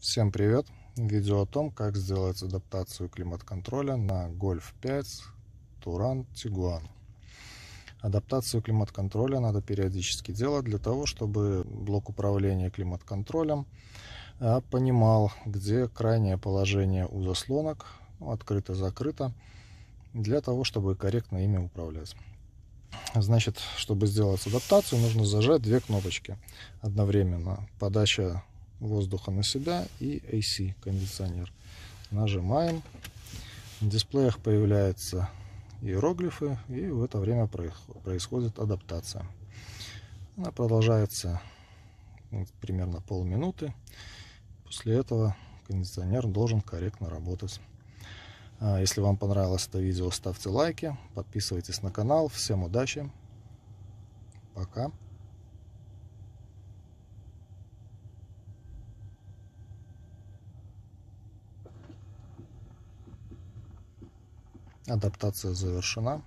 Всем привет! Видео о том, как сделать адаптацию климат-контроля на Golf 5 Туран Tiguan. Адаптацию климат-контроля надо периодически делать для того, чтобы блок управления климат-контролем а, понимал, где крайнее положение у заслонок, открыто-закрыто, для того, чтобы корректно ими управлять. Значит, чтобы сделать адаптацию, нужно зажать две кнопочки одновременно. Подача воздуха на себя и AC кондиционер. Нажимаем. В дисплеях появляются иероглифы и в это время происходит адаптация. Она продолжается ну, примерно полминуты. После этого кондиционер должен корректно работать. А, если вам понравилось это видео, ставьте лайки, подписывайтесь на канал. Всем удачи. Пока. Адаптация завершена.